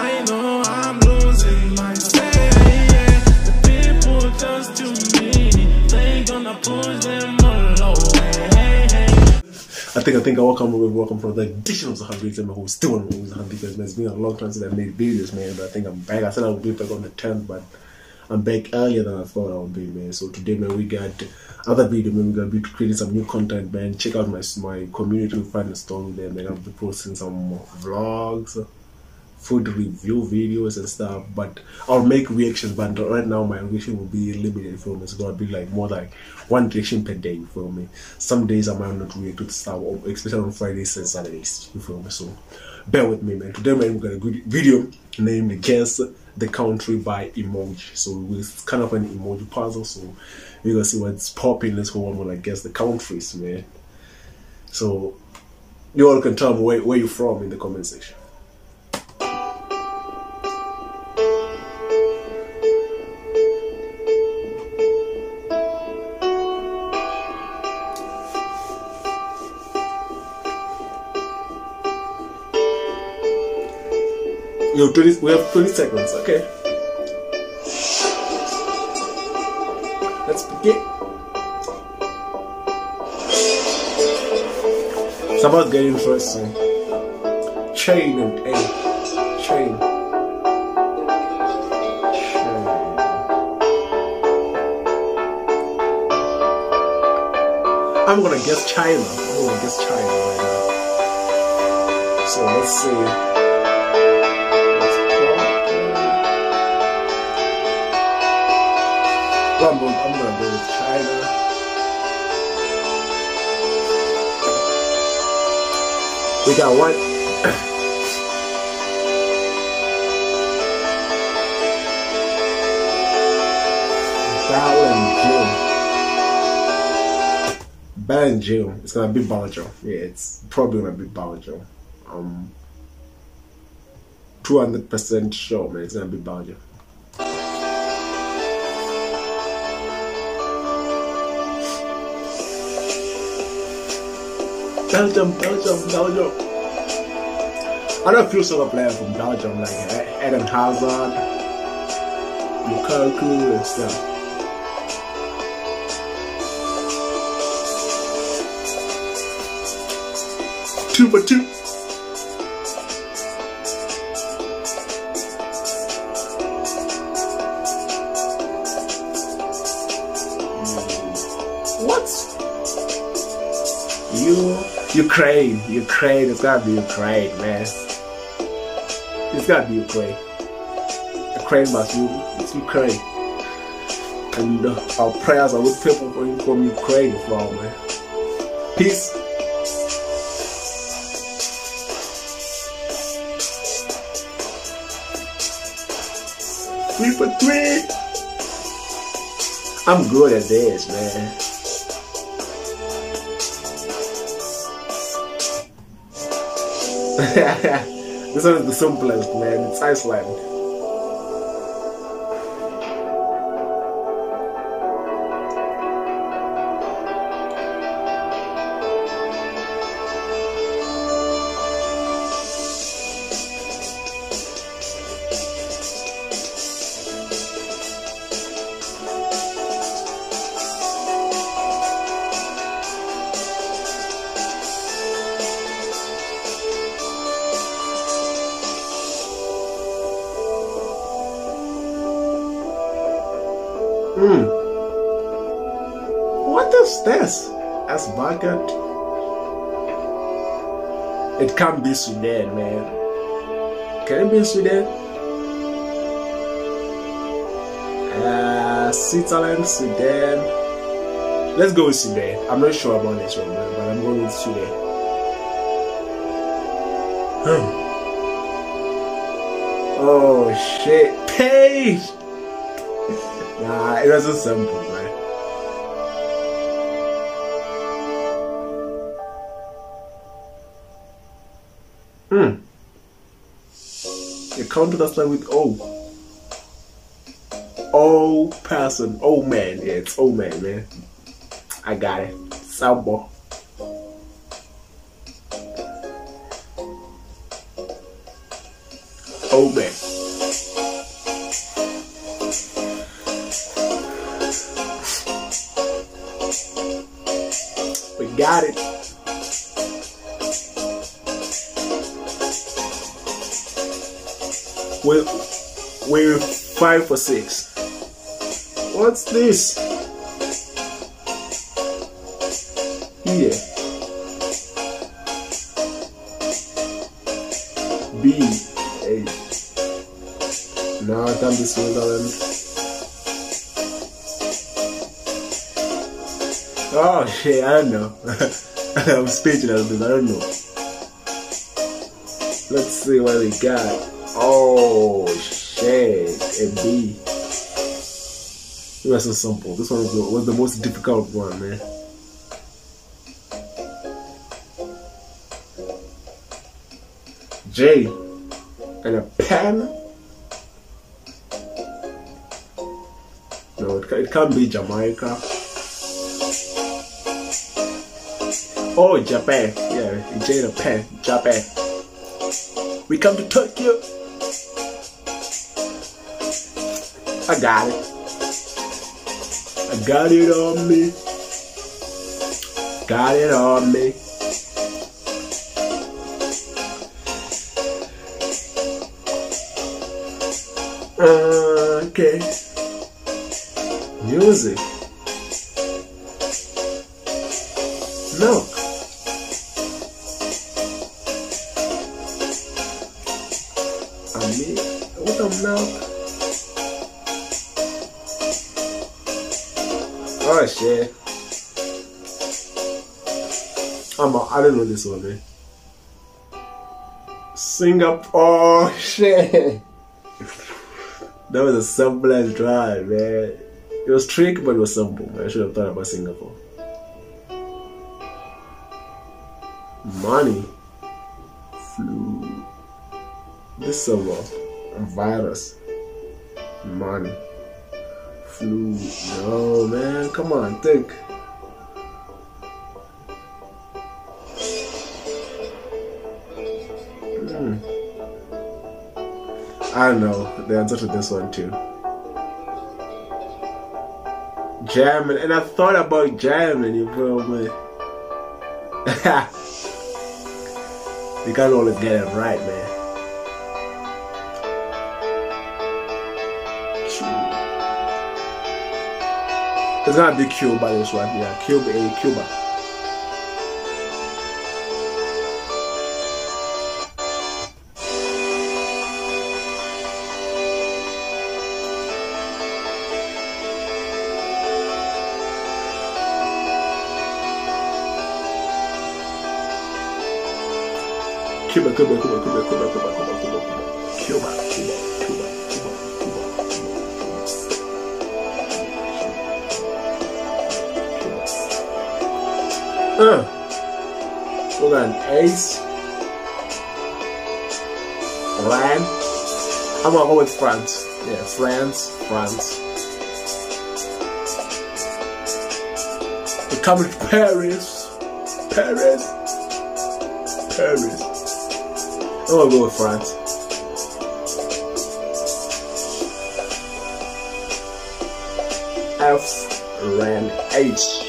I know I'm losing myself. The people just to me, they gonna push them all away. I think I think I welcome welcome from the edition of Habits and who's still on Habits because man, it's been a long time since I made videos, man. But I think I'm back. I said I would be back on the 10th, but I'm back earlier than I thought I would be, man. So today, man, we got other video, man. We're gonna be creating some new content, man. Check out my my community find a story there, man. I'll be posting some vlogs, food review videos and stuff. But I'll make reactions, but right now my reaction will be limited for me. It's gonna be like more like one reaction per day for me. Some days I might not react to stuff, especially on Fridays and Saturdays. You feel me? So bear with me, man. Today, man, we got a good video named Guess the Country by Emoji. So it's kind of an emoji puzzle. So you're gonna see what's popping. This whole one when I guess the countries, man. So you all can tell me where, where you're from in the comment section. Yo, 20, we have 20 seconds, okay? Let's begin. It's about getting interesting. Eh? Chain and A. Chain. Chain. I'm gonna guess China. I'm gonna guess China right now. So let's see. I'm gonna, I'm gonna go with China. We got one. Belgium. Belgium. It's gonna be Belgium. Yeah, it's probably gonna be Belgium. Um, 200% sure, man. It's gonna be Belgium. Belgium, Belgium, Belgium. I know a few soccer players from Belgium, like eh, Eden Hazard, Lukaku, and stuff. Two for two. What? You Ukraine, Ukraine, it's gotta be Ukraine, man. It's gotta be Ukraine. Ukraine must be, it's Ukraine. And uh, our prayers are with people from, from Ukraine as well, man. Peace. Three for three. I'm good at this, man. this one is the simplest, man. It's Iceland. Hmm. What is this? That's bucket. It can't be Sudan, man. Can it be Sudan? Uh, Switzerland, Sudan. Let's go with Sudan. I'm not sure about this one, man, but I'm going with Sudan. Hmm. Oh shit. Page! Nah, it wasn't simple, man. Hmm. You counter that start with O. O person. O man. Yeah, it's O man, man. I got it. Sambo. Got it. We're, we're five for six. What's this? Here. B. A. No, I can't be Switzerland. Oh shit, I don't know. I'm speechless because I don't know. Let's see what we got. Oh shit, a B. It was so simple. This one was the, was the most difficult one, man. J and a pen. No, it, it can't be Jamaica. Oh, Japan. Yeah, J and. Japan. We come to Tokyo. I got it. I got it on me. Got it on me. Okay. Music. Oh shit. I'm a, I didn't know this one, man. Singapore. Oh shit. That was a simple as drive, man. It was tricky, but it was simple. Man. I should have thought about Singapore. Money, flu, this silver, virus, money, flu. No, man, come on, think. Hmm. I know the answer to this one too. German, and I thought about German, you me? you can't always get it right, man. It's gonna be Cuba, this one, yeah. Eh, Cuba. Cuba, Cuba, Cuba, Cuba, Cuba, Cuba, Cuba, Cuba, Cuba, Cuba, Cuba, Cuba, Uh, got an ace. Land. I'm gonna go with France. Yeah, France, France. We're coming to Paris. Paris. Paris. I'm gonna go with France. F ran H.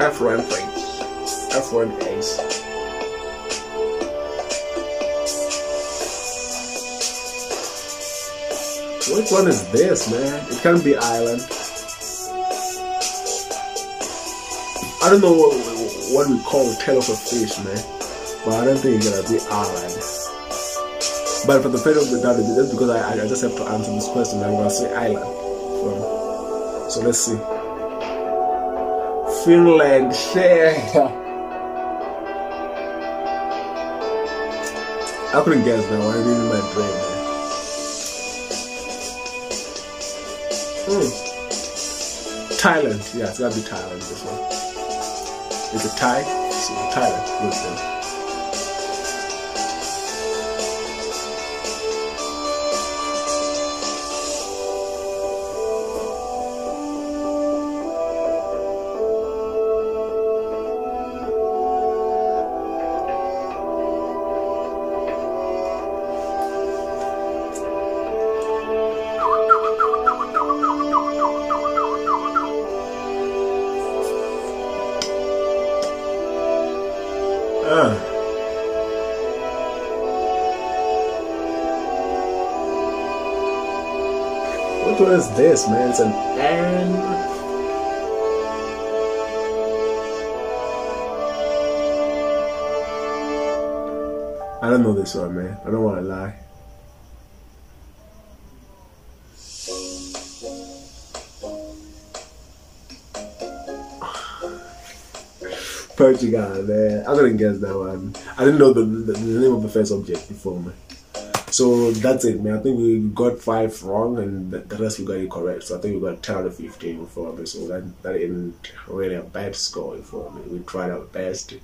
F ran H. F ran Ace. Which one is this, man? It can't be Ireland. I don't know what, what we call the tail of a fish, man. But I don't think it's gonna be Ireland. But for the fate of the doubt, that's because I, I just have to answer this question. I'm gonna say Ireland. So, so let's see. Finland, yeah. I couldn't guess now. I didn't in my brain. Hmm. Thailand, yeah, it's gotta be Thailand. This one. It's a Thai, so Thailand. Good then. Is this, man? It's an N. I don't know this one, man. I don't want to lie. Portugal, man. I couldn't guess that one. I didn't know the, the, the name of the first object before, man. So that's it, man. I think we got five wrong and the, rest we got it correct. So I think we got 10 out of 15 for me. So that, that isn't really a bad score for me. We tried our best.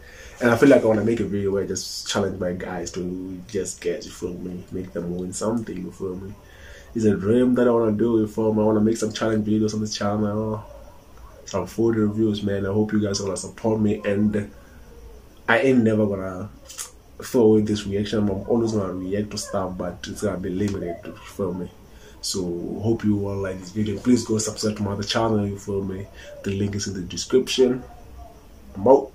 And I feel like I want to make a video where I just challenge my guys to just get, you feel me? Make them win something, you feel me? It's a dream that I want to do, you feel me? I want to make some challenge videos on this channel. Some food reviews, man. I hope you guys going to support me. And I ain't never going for this reaction. I'm always gonna react to stuff, but it's gonna be limited. Feel me? So hope you all like this video. Please go subscribe to my other channel. You feel me? The link is in the description. Out.